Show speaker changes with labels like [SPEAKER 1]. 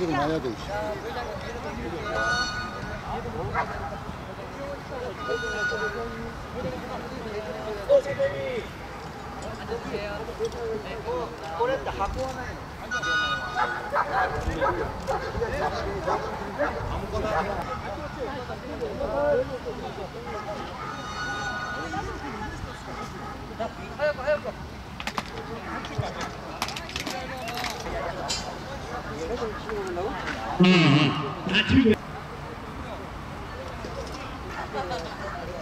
[SPEAKER 1] 지금 나야 하세요 네, 오고
[SPEAKER 2] 하나요.
[SPEAKER 3] 아무거나.
[SPEAKER 4] 하
[SPEAKER 5] Mm-hmm.